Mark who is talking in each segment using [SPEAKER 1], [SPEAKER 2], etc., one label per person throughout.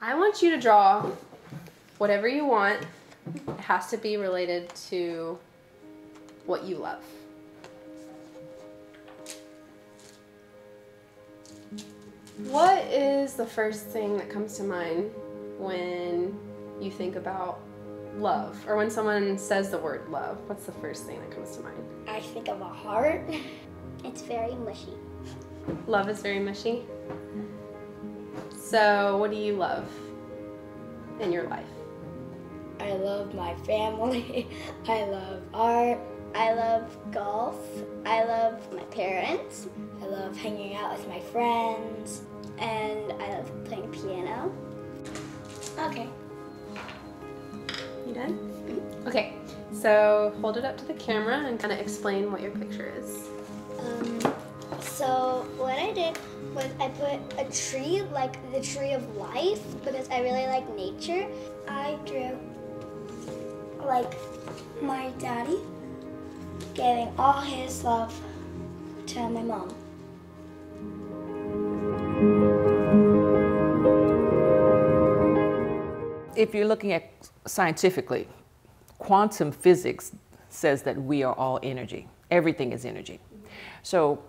[SPEAKER 1] I want you to draw whatever you want. It has to be related to what you love. What is the first thing that comes to mind when you think about love or when someone says the word love? What's the first thing that comes to mind?
[SPEAKER 2] I think of a heart. It's very mushy.
[SPEAKER 1] Love is very mushy. So, what do you love in your life?
[SPEAKER 2] I love my family. I love art. I love golf. I love my parents. I love hanging out with my friends. And I love playing piano. Okay.
[SPEAKER 1] You done? Okay, so hold it up to the camera and kind of explain what your picture is.
[SPEAKER 2] Um, so what I did was I put a tree, like the tree of life, because I really like nature. I drew like my daddy giving all his love to my mom.
[SPEAKER 3] If you're looking at scientifically, quantum physics says that we are all energy. Everything is energy. So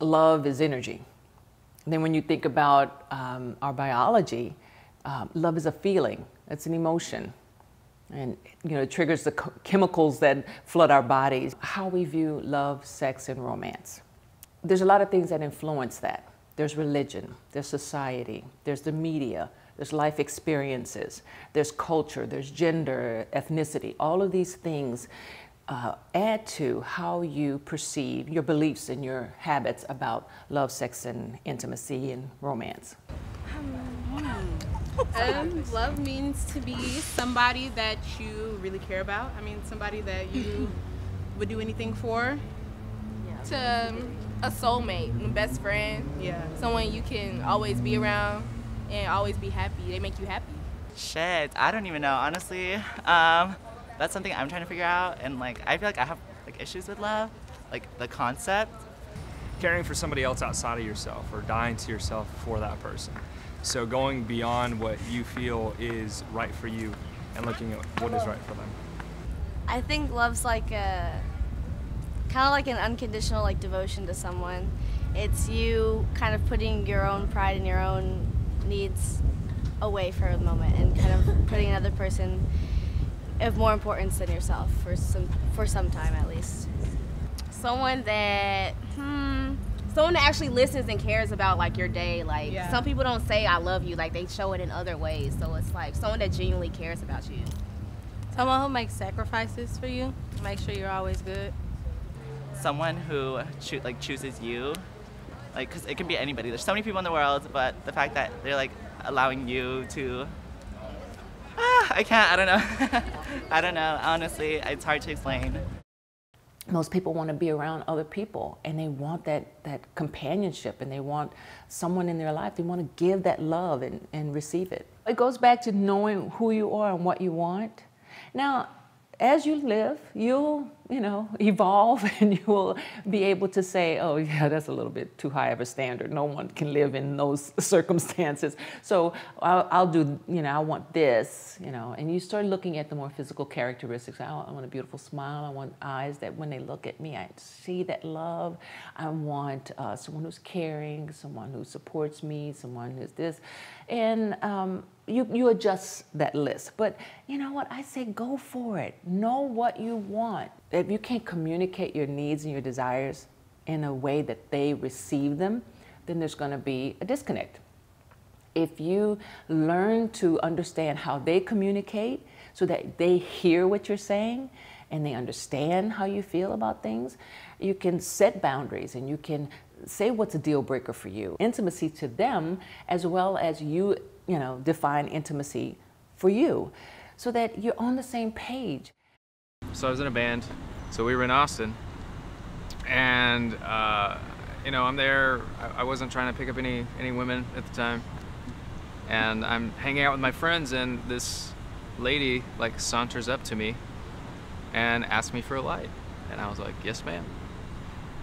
[SPEAKER 3] love is energy. And then when you think about um, our biology, um, love is a feeling, it's an emotion. And you know, it triggers the chemicals that flood our bodies. How we view love, sex, and romance. There's a lot of things that influence that. There's religion, there's society, there's the media, there's life experiences, there's culture, there's gender, ethnicity. All of these things uh, add to how you perceive your beliefs and your habits about love, sex, and intimacy and romance.
[SPEAKER 4] Um, love means to be somebody that you really care about. I mean, somebody that you would do anything for.
[SPEAKER 5] to um, a soulmate, a best friend,
[SPEAKER 4] Yeah.
[SPEAKER 5] someone you can always be around and always be happy. They make you happy.
[SPEAKER 6] Shit, I don't even know. Honestly, um, that's something I'm trying to figure out, and like I feel like I have like issues with love, like the concept.
[SPEAKER 7] caring for somebody else outside of yourself or dying to yourself for that person. So going beyond what you feel is right for you and looking at what is right for them.
[SPEAKER 8] I think love's like a kind of like an unconditional like devotion to someone. It's you kind of putting your own pride and your own needs away for a moment and kind of putting another person of more importance than yourself for some for some time at least.
[SPEAKER 5] Someone that, hmm, someone that actually listens and cares about like your day. Like
[SPEAKER 4] Yeah.
[SPEAKER 5] some people don't say I love you, like they show it in other ways. So it's like someone that genuinely cares about you.
[SPEAKER 9] Someone who makes sacrifices for you, make sure you're always good.
[SPEAKER 6] Someone who choo- like chooses you, like because it can be anybody. There's so many people in the world, but the fact that they're like allowing you to. I can't. I don't know. I don't know. Honestly, it's hard to explain.
[SPEAKER 3] most people want to be around other people and they want that, that companionship and they want someone in their life. They want to give that love and, and receive it. It goes back to knowing who you are and what you want. Now, as you live, you'll, you know, evolve and you will be able to say, oh, yeah, that's a little bit too high of a standard. No one can live in those circumstances. So I'll, I'll do, you know, I want this, you know, and you start looking at the more physical characteristics. I want, I want a beautiful smile. I want eyes that when they look at me, I see that love. I want uh, someone who's caring, someone who supports me, someone who's this. And um, you, you adjust that list. But you know what? I say go for it. Know what you want. If you can't communicate your needs and your desires in a way that they receive them, then there's going to be a disconnect. If you learn to understand how they communicate so that they hear what you're saying and they understand how you feel about things, you can set boundaries and you can say what's a deal breaker for you. Intimacy to them as well as you, you know, define intimacy for you so that you're on the same page.
[SPEAKER 7] So I was in a band, so we were in Austin, and uh, you know I'm there. I, I wasn't trying to pick up any any women at the time, and I'm hanging out with my friends, and this lady like saunters up to me and asks me for a light, and I was like, yes, ma'am.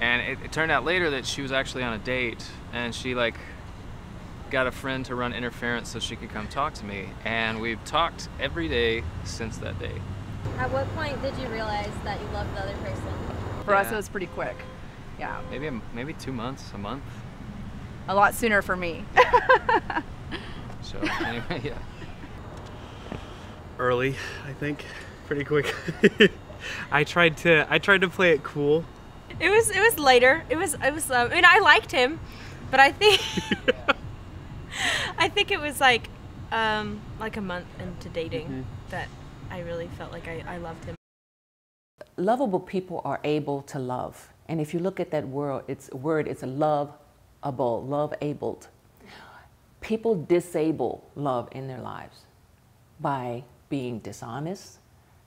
[SPEAKER 7] And it, it turned out later that she was actually on a date, and she like got a friend to run interference so she could come talk to me, and we've talked every day since that day.
[SPEAKER 10] At what point did you realize that you loved the other person?
[SPEAKER 11] For us, it was pretty quick. Yeah,
[SPEAKER 7] Maybe maybe two months, a month.
[SPEAKER 11] a lot sooner for me.
[SPEAKER 7] So anyway, yeah.
[SPEAKER 12] early, I think, pretty quick. I tried to I tried to play it cool.
[SPEAKER 13] It was it was later. It was it was. Um, I mean, I liked him, but I think I think it was like um, like a month into dating
[SPEAKER 3] Mhm.
[SPEAKER 13] that I really felt like I, I loved him.
[SPEAKER 3] lovable people are able to love. And if you look at that word, it's word, it's a lovable, love abled. People disable love in their lives by being dishonest,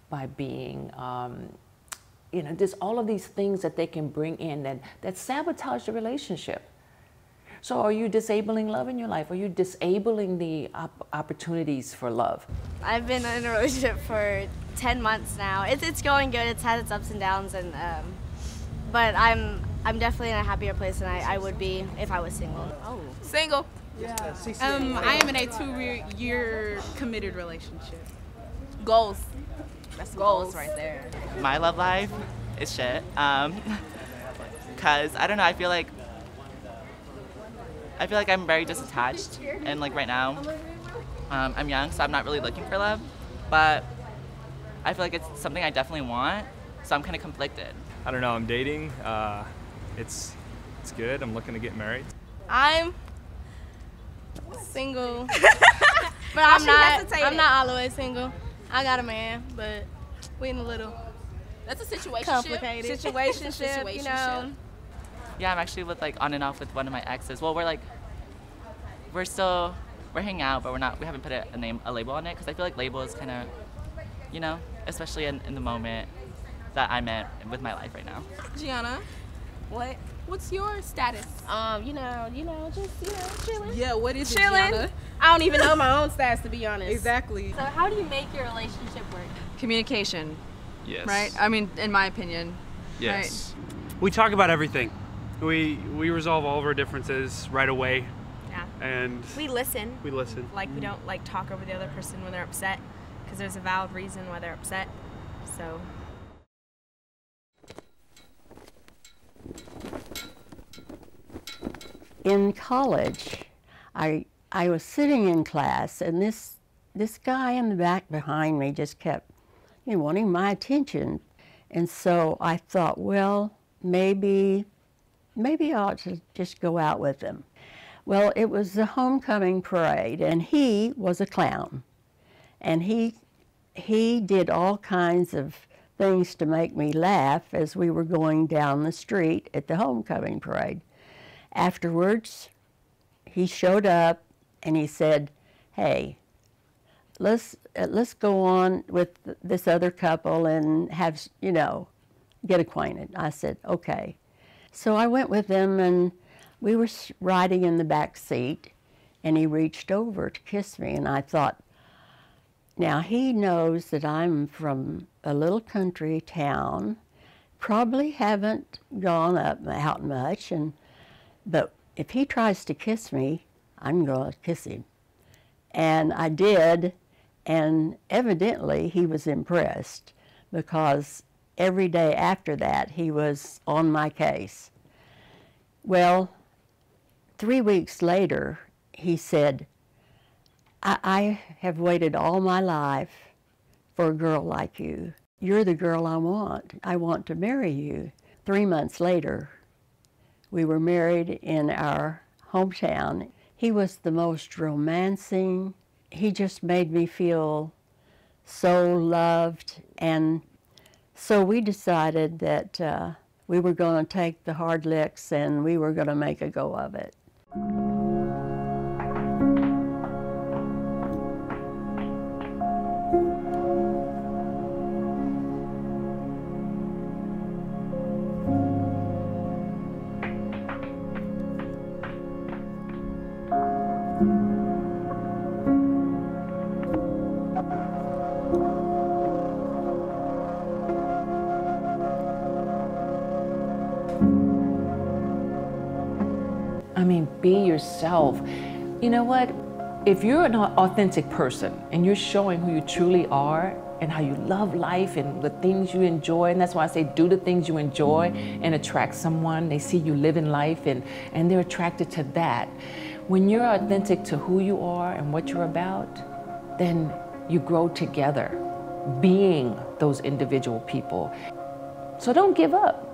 [SPEAKER 3] by being, um, you know, just all of these things that they can bring in that, that sabotage the relationship. So are you disabling love in your life? Are you disabling the op- opportunities for love?
[SPEAKER 8] I've been in a relationship for 10 months now. It's, it's going good. It's had its ups and downs, and um, but I'm I'm definitely in a happier place than I, I would be if I was single.
[SPEAKER 4] Oh, single. Yeah.
[SPEAKER 5] Um, I am in a two-year committed relationship. Goals.
[SPEAKER 13] That's
[SPEAKER 5] goals
[SPEAKER 13] right there.
[SPEAKER 6] My love life is shit. Um, cause I don't know. I feel like I feel like I'm very disattached, and like right now, um, I'm young, so I'm not really looking for love. But I feel like it's something I definitely want, so I'm kind of conflicted.
[SPEAKER 14] I don't know. I'm dating. Uh, it's it's good. I'm looking to get married.
[SPEAKER 9] I'm single, but I'm not.
[SPEAKER 13] hesitated?
[SPEAKER 9] I'm not all the way single. I got a man, but we in a little
[SPEAKER 5] That's a situation.
[SPEAKER 9] complicated
[SPEAKER 5] Situationship,
[SPEAKER 9] You know,
[SPEAKER 6] Yeah, I'm actually with like on and off with one of my exes. Well, we're like, we're still, we're hanging out, but we're not. We haven't put a, a name, a label on it, because I feel like label is kind of, you know, especially in, in the moment that I'm at with my life right now.
[SPEAKER 5] Gianna, what? What's your status?
[SPEAKER 9] Um, you know, you know, just you know, chilling.
[SPEAKER 5] Yeah, what is it,
[SPEAKER 9] chilling?
[SPEAKER 5] Gianna?
[SPEAKER 9] I don't even know my own status to be honest.
[SPEAKER 5] Exactly.
[SPEAKER 10] So how do you make your relationship work?
[SPEAKER 11] Communication.
[SPEAKER 14] Yes.
[SPEAKER 11] Right? I mean, in my opinion.
[SPEAKER 14] Yes.
[SPEAKER 12] We talk about everything. We we resolve all of our differences right away.
[SPEAKER 13] Yeah.
[SPEAKER 12] And
[SPEAKER 13] We listen.
[SPEAKER 12] we listen.
[SPEAKER 13] Like we don't like talk over the other person when they're upset, because there's a valid reason why they're upset. So
[SPEAKER 15] in college, I I was sitting in class, and this this guy in the back behind me just kept, you know, wanting my attention, and so I thought, well, maybe maybe I ought to just go out with him. Well, it was the homecoming parade, and he was a clown, and he he did all kinds of things to make me laugh as we were going down the street at the homecoming parade. Afterwards, he showed up and he said, "Hey, let's uh, let's go on with this other couple and have you know get acquainted." I said, "Okay." So I went with him and we were riding in the back seat, and he reached over to kiss me, and I thought, now he knows that I'm from a little country town, probably haven't gone up out much, and but if he tries to kiss me, I'm going to kiss him. And I did, and evidently he was impressed because every day after that he was on my case. Well, three weeks later, he said, I, I have waited all my life for a girl like you. You're the girl I want. I want to marry you. Three months later, we were married in our hometown. He was the most romancing. He just made me feel so loved. And so we decided that uh, we were going to take the hard licks and we were going to make a go of it.
[SPEAKER 3] I mean, be yourself. You know what? If you're an authentic person and you're showing who you truly are and how you love life and the things you enjoy, and that's why I say do the things you enjoy and attract someone. They see you living life and, and they're attracted to that. When you're authentic to who you are and what you're about, then you grow together, being those individual people. So don't give up.